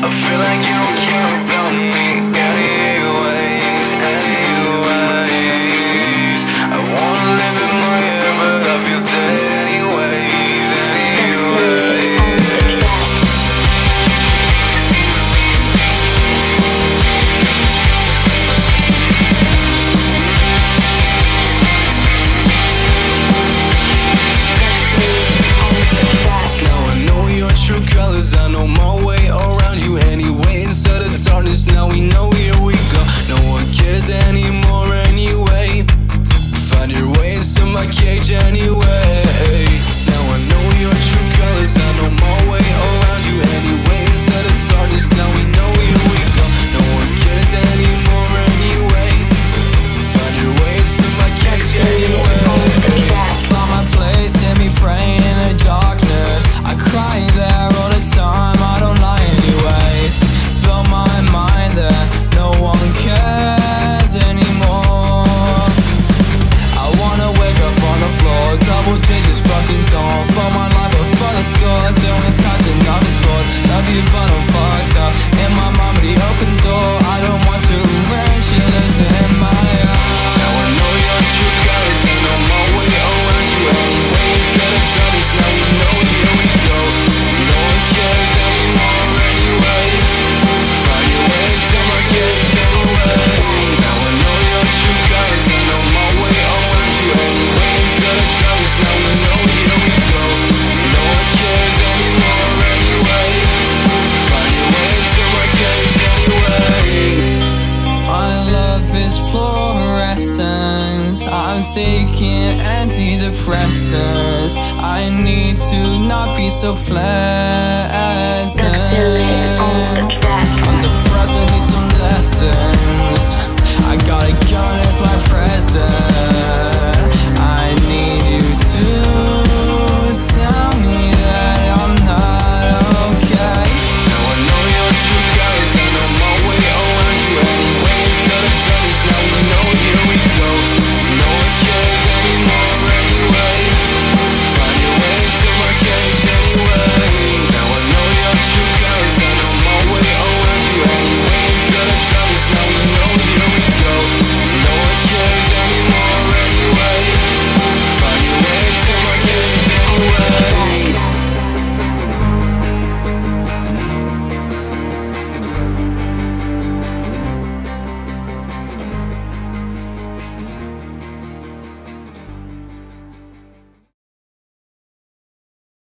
I feel like you don't care about me. Yeah. I'm taking antidepressants. I need to not be so flat